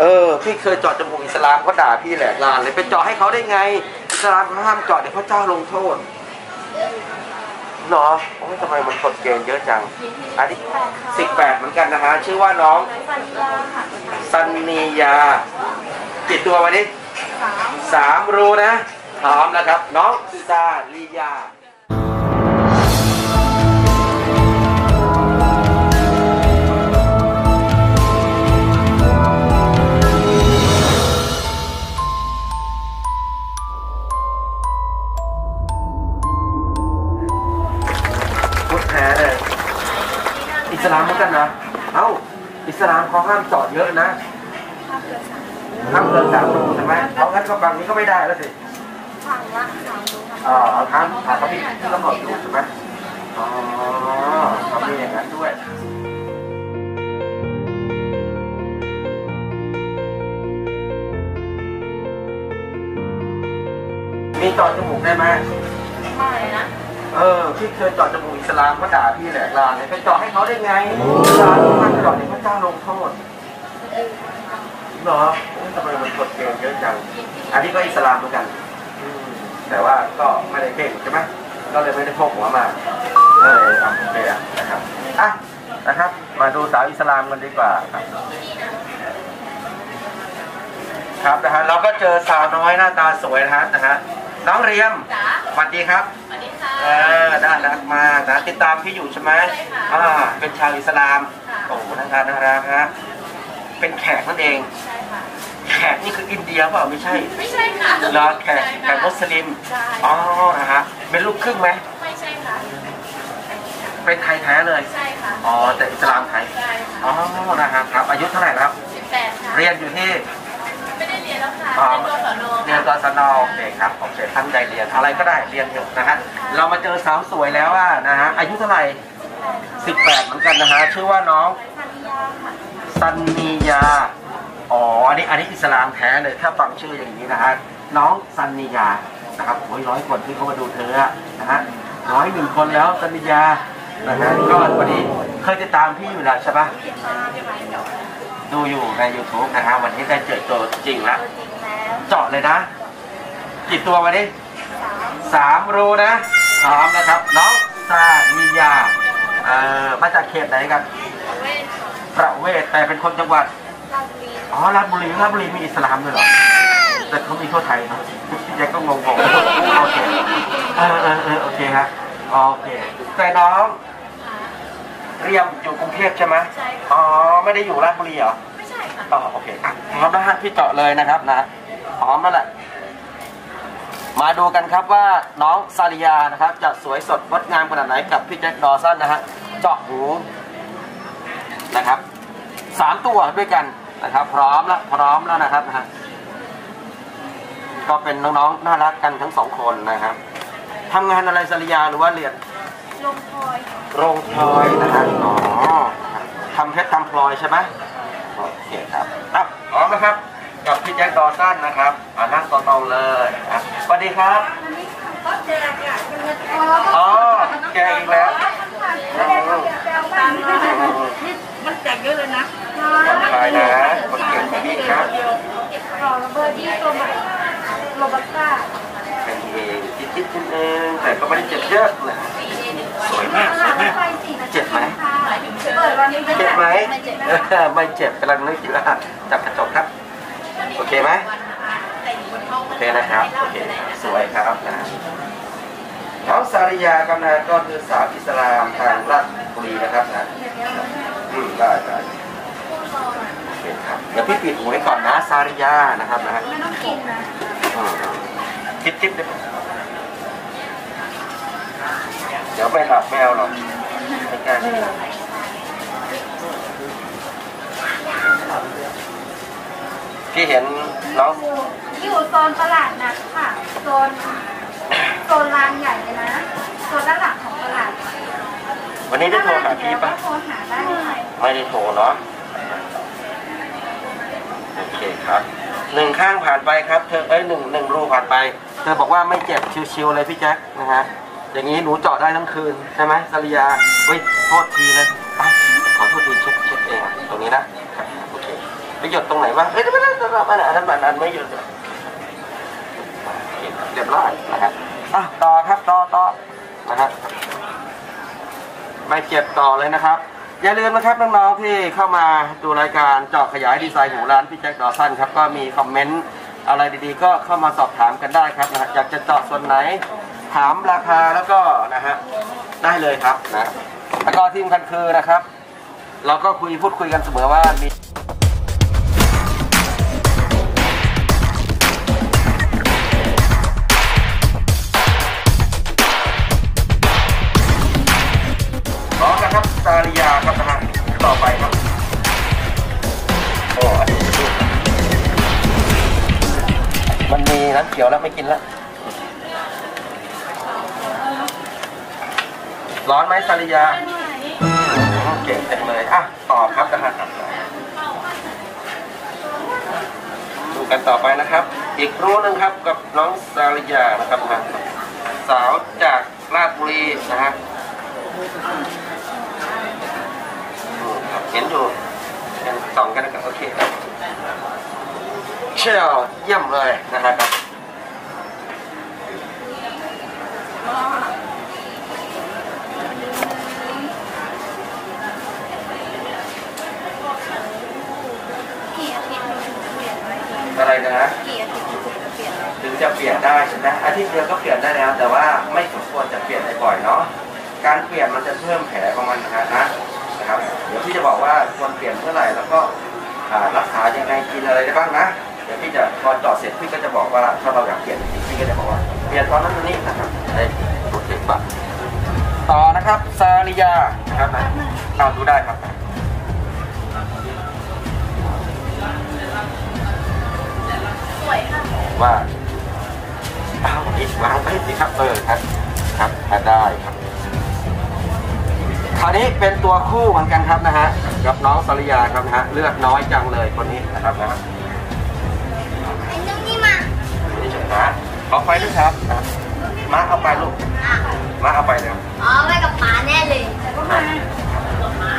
เออ พี่เคยเจาะจมูกอิสลามเขาด่าพี่แหลกลานเลยไปเจาะให้เขาได้ไง อิสลามเขาห้ามเจาะเดี๋ยวพระเจ้าลงโทษเหรอโอ้ยทำไมมันกฎเกณฑ์เยอะจัง อันนี้สิบแปดเหมือนกันนะฮะ ชื่อว่าน้องสัญญาค่ะซันนียากี่ตัววันนี้สามรูนะพร้อมแล้วครับ น้องซาลียา อิสลามเหมือนกันนะ เอ้า อิสลามเขาห้ามเจอดเยอะนะ ห้ามเกินสามรูใช่ไหมเอางั้นก็ฝั่งนี้ก็ไม่ได้แล้วสิฝั่งละสามรูค่ะอ๋อเอาทางทางเขาที่ที่กำหนดอยู่ใช่ไหมอ๋อเขามีอย่างนั้นด้วยมีเจอดจมูกได้ไหมไม่นะ เออพี่เคยเจอดจมูกอิสลามเขาด่าพี่แหลกลานเลยไปเจาะให้เขาได้ไงอิสลามห้ามเจาะเดี๋ยวพระเจ้าลงโทษเหรอโอ้ยทำไมมันกฎเกณฑ์เยอะจังอันนี้ก็อิสลามเหมือนกันอืมแต่ว่าก็ไม่ได้เก่งใช่ไหมก็เลยไม่ได้พกหัวมาเออเอาโอเคอะนะครับอะนะครับ มาดูสาวอิสลามกันดีกว่าครับครับนะฮะเราก็เจอสาวน้อยหน้าตาสวยนะฮะนะฮะน้องเรียมจ๋าสวัสดีครับสวัสดีค่ะ เออน่ารักมากนะติดตามพี่อยู่ใช่ไหมใช่ค่ะอ่าเป็นชาวอิสลาม ค่ะ โอ้โหน่ารักน่ารักฮะเป็นแขกนั่นเอง ใช่ค่ะ แขกนี่คืออินเดียเปล่าไม่ใช่ไม่ใช่ค่ะเหรอแขกใช่แขค่ะ กมุสลิมใช่ อ๋อนะฮะเป็นลูกครึ่งไหมไม่ใช่ค่ะ เป็นไทยแท้เลย ใช่ค่ะอ๋อแต่อิสลามไทย ใช่ค่ะอ๋อนะฮะครับ อายุเท่าไหร่ครับสิบแปดค่ะเรียนอยู่ที่ไม่ได้เรียนแล้วค่ะอ๋อเรียนตัวสอนอเรียนกศนโอเคครับโอเคตั้งใจเรียนอะไรก็ได้เรียนอยู่นะฮะเรามาเจอสาวสวยแล้วว่านะฮะอายุเท่าไหร่สิบแปดค่ะ18เหมือนกันนะฮะชื่อว่าน้องสัญญาค่ะซันนียาอ๋ออันนี้อันนี้อิสลามแท้เลยถ้าฟังชื่ออย่างนี้นะฮะน้องซันนียานะครับโอ้ยร้อยคนที่เขามาดูเธออะนะฮะร้อยหนึ่งคนแล้วซันนียานะฮะก็วันนี้เคยติดตามพี่อยู่แล้วใช่ปะติ ดตามไปเดี๋ยวดูอยู่ใน YouTube นะฮะวันนี้ได้เจอตัวจริงแล้วตัวจริงแล้วเจาะเลยนะกี่ตัววันนี้สามสามรูนะพร้อมนะครับน้องซานียาเอ่อมาจากเขตไหนกันเวทประเวศแต่เป็นคนจังหวัดลาบุรีอ๋อราชบุรีราชบุรีมีอิสลามด้วยเหรอแต่เขามีทั่วไทยเนอะพี่แจ็คก็งงๆโอเคเออเออเออโอเคฮะโอเคแต่น้อง เรียมอยู่กรุงเทพใช่ไหมใช่ค่ะ อ๋อไม่ได้อยู่ราชบุรีเหรอ ไม่ใช่ค่ะ อ๋อโอเคอะพร้อมนะฮะพี่เจาะเลยนะครับนะพร้อมแล้วแหละ มาดูกันครับว่าน้องซาริยานะครับ จะสวยสดงดงามขนาดไหนกับพี่แจ็คดอสันนะฮะเจาะหูนะครับสามตัวด้วยกันนะครับ พร้อมแล้วพร้อมแล้วนะครับนะฮะก็เป็นน้องๆน่ารักกันทั้งสองคนนะครับทำงานอะไรซาริยาหรือว่าเรียน ลงพลอยโรงพลอยนะฮะอ๋อนะครับทำเพชรทำพลอยใช่ไหมโอเคครับอะพร้อมนะครับ กับพี่แจ็คดอสันนะครับอ่านั่งตรงๆเลยอะสวัสดีครับอันนี้ก็แจกอะเป็นเงินอ๋อ แกอีกแล้วนี่มันแจกเยอะเลยนะผ่อนคลายนะคนเก่งแบบนี้ครับ รอระเบิดที่ตัวใหม่โรบัสต้าเป็นเองจิ๊ดๆนิดนึงแต่ก็ไม่ได้เจ็บเยอะเล เจ็บไหมเปิดวันนี้เจ็บไหมไม่เจ็บเออไม่เจ็บกำลังนึกอยู่ว่าจับกระจกครับ โอเคไหมโอเคนะครับโอเคสวยครับนะน้องสาริยากำนันก็คือสาวอิสลามทางราชบุรีนะครับนะอืมได้ได้โอเคครับเดี๋ยวพี่ปิดหูไว้ก่อนนะสาริยานะครับนะไม่ต้องกินนะอืมจิ๊บจิ๊บเดี๋ยวไม่หลับไม่เอาหรอกไม่กล้าพี่เห็นน้องอยู่โซนตลาดนัดค่ะโซนโซนร้านใหญ่เลยนะโซนด้านหลังของตลาดวันนี้ได้โทรหาพี่ปะโทรหาได้ค่ะไม่ได้โทรเนาะโอเคครับหนึ่งข้างผ่านไปครับ เธอเอ้ยหนึ่งหนึ่งรูผ่านไป เธอบอกว่าไม่เจ็บชิวๆเลยพี่แจ็คนะฮะ อย่างนี้หนูเจาะได้ทั้งคืนใช่ไหมสริยาเฮ้ยโทษทีเลยอะขอโทษทีเช็ดเช็ดเองตรงนี้นะโอเคเป็นหยดตรงไหนวะเอ้ยไม่ได้ไม่ได้ไม่ได้อันนั้นอันนั้นไม่หยดเรียบร้อยนะครับอะต่อครับต่อต่อนะครับไม่เจ็บต่อเลยนะครับ อย่าลืมนะครับน้องๆที่เข้ามาดูรายการเจาะขยายดีไซน์ของร้านพี่แจ็คดอสันครับก็มีคอมเมนต์อะไรดีๆ ก็เข้ามาสอบถามกันได้ครับนะฮะอยากจะเจาะส่วนไหน ถามราคาแล้วก็นะฮะได้เลยครับนะแล้วก็ที่สำคัญคือนะครับ เราก็คุยพูดคุยกันเสมอว่ามีพร้อมนะครับซาริยาครับนะฮะต่อไปครับโอ้อันนี้ดูมันมีน้ำเขียวแล้วไม่กินแล้ว ร้อนไหมซาริยาเก่งจังเลยอะตอบครับนะฮะดูกันต่อไปนะครับ อีกรู้หนึงครับกับน้องซาริยานะครับนะสาวจากราชบุรีนะฮะเห็นอยู่เห็นส่องกันนะครับโอเคครับเชี่ยวเยี่ยมเลยนะฮะครับ กี่อาทิตย์ถึงจะเปลี่ยนไหม อะไร นะ กี่อาทิตย์ถึงจะเปลี่ยนไหมถึงจะเปลี่ยนได้ใช่ไหมอาทิตย์เดียวก็เปลี่ยนได้แล้ว แต่ว่าไม่สมควรจะเปลี่ยนบ่อยๆเนาะการเปลี่ยนมันจะเพิ่มแผลของมันนะฮะนะครับ เดี๋ยวพี่จะบอกว่าควรเปลี่ยนเมื่อไหร่แล้วก็รักษายังไงกินอะไรได้บ้างนะเดี๋ยวพี่จะพอจอดเสร็จพี่ก็จะบอกว่าถ้าเราอยากเปลี่ยนพี่ก็จะบอกว่าเปลี่ยนตอนนั้นตอนนี้นะครับได้โปรเจกต์บัตรต่อนะครับซาริยานะครับนะเราดูได้ครับ วยค่ะว่าอ้าวอีกวางไปสิครับเออครับครับอะได้ครับคราวนี้เป็นตัวคู่เหมือนกันครับนะฮะกับน้องสริยาครับนะฮะเลือดน้อยจังเลยคนนี้นะครับนะไอ้นุ่มนี่มานี่เฉยนะขอไฟด้วยครับนะมาเอาไปลูกอะมาเอาไปเลยอ๋อไปกับหมาแน่เลยแต่ก็มากับหมา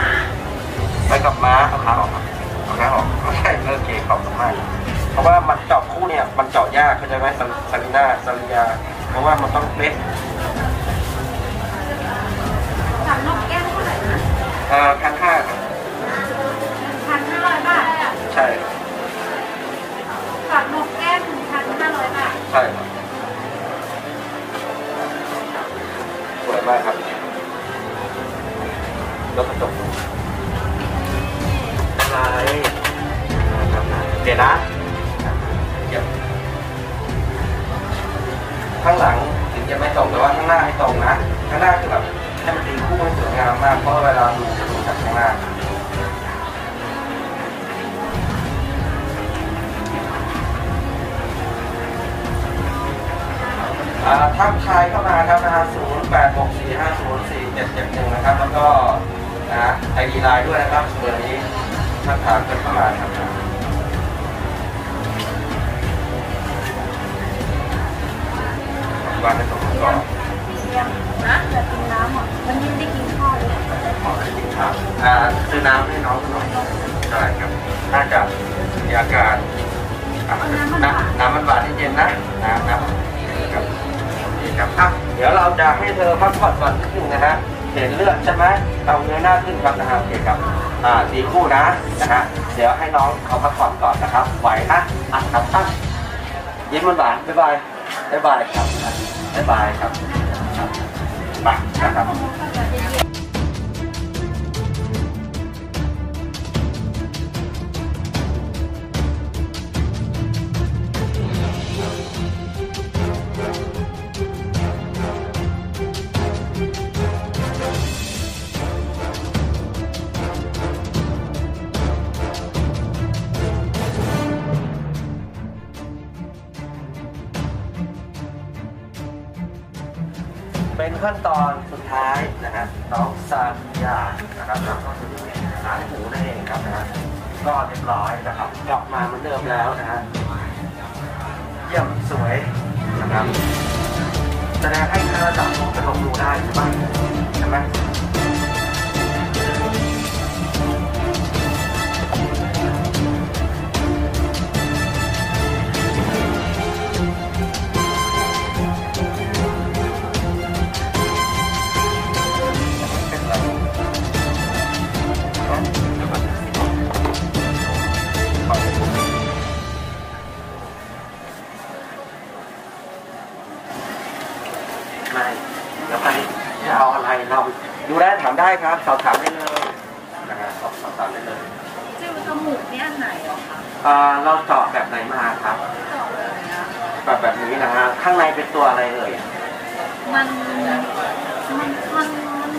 ไปกับม้าเอาขาออกครับเอาขาออกไม่ใช่โอเคขอบคุณมาก เพราะว่ามันเจาะคู่เนี่ยมันเจาะยากเข้าใจไหมสสรินาสริยา เพราะว่ามันต้องเป๊ะสามนกแก้วเท่าไหร่นะเอ่อพันห้าครับพันห้าร้อยบาทใช่สามนกแก้วหนึ่งพันห้าร้อยบาทใช่ครับสวยมากครับแล้วกระจกอะไรครับเดี๋ยวนะ ข้างหลังถึงจะไม่ตรงแต่ว่าข้างหน้าให้ตรงนะข้างหน้าคือแบบให้มันตีคู่ให้สวยงามมากเพราะเวลาดูจะดูจากข้างหน้าอ่าทักทายเข้ามาครับนะฮะ0 8 6 4 5 0 4 7 7 1 นะครับ แล้วก็นะไอดีไลน์ด้วยนะครับเบอร์นี้ทักทายกันเข้ามาครับ วางในตรงนี้ก่อนนะแบบกินน้ำอะวันนี้ไม่ได้กินข้าวเลยขอให้ดีครับอ่าซื้อน้ำให้น้องหน่อยได้ครับน่าจะมีอาการน้ำน้ำมันหวานที่เย็นนะน้ำน้ำครับนี่ครับอะเดี๋ยวเราจะให้เธอพักผ่อนก่อนนิดนึงนะฮะเห็นเลือดใช่ไหมเอาเงยหน้าขึ้นครับนะฮะโอเคครับอ่าสีคู่นะนะฮะเดี๋ยวให้น้องเขาพักผ่อนก่อนนะครับไหวนะอะครับตั้งยิ้มหวานบ๊ายบาย บ๊ายบายครับบ๊ายบายครับครับไปนะครับ ขั้นตอนสุดท้ายนะฮะน้องซาบียานะครับเราก็คือหางหูนั่นเองครับนะฮะก็เรียบร้อยนะครับกลับมาเหมือนเดิมแล้วนะฮะเยี่ยมสวยนะครับแสดงให้คณะจับเป็นลงดูได้ใช่ไหมใช่ไหม อคะอ่าเราเจาะแบบไหนมาครับเจาะเลยนะแบบแบบนี้นะฮะข้างในเป็นตัวอะไรเอ่ยมัน มัน มัน มันมัน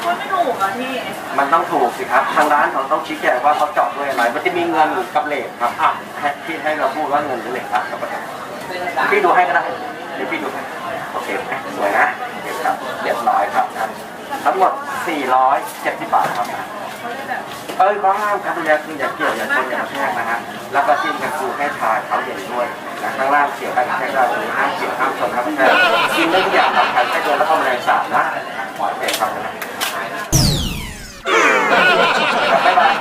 พูดไม่ถูกอะพี่ มันต้องถูกสิครับ ทางร้านเขาต้องชี้แจงว่าเขาเจาะด้วยอะไร มันจะมีเงินกับเหล็กครับอะให้ที่ให้เราพูดว่าเงินหรือเหล็กครับครับพี่ดูให้ก็ได้เดี๋ยวพี่ดูให้โอเคไหมสวยนะโอเคครับเรียบร้อยครับท่านทั้งหมด 470 บาทครับ เขาเลยแบบเอ้ยก็ห้ามครับดูแลคืออย่าเกี่ยวอย่าชนอย่ากระแทกนะฮะแล้วก็จิ้มกันคือให้ทาเขาเย็นด้วยนะข้างล่างเกี่ยวกันแทกได้ตรงนี้ห้ามเกี่ยวห้ามชนห้ามแทกกินได้ทุกอย่างครับไข่ไส้เดือนแล้วก็แมลงสาบนะโอเคครับนะบ๊ายบาย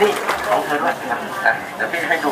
นี่ของเธอด้วยนะอะเดี๋ยวพี่ให้ดู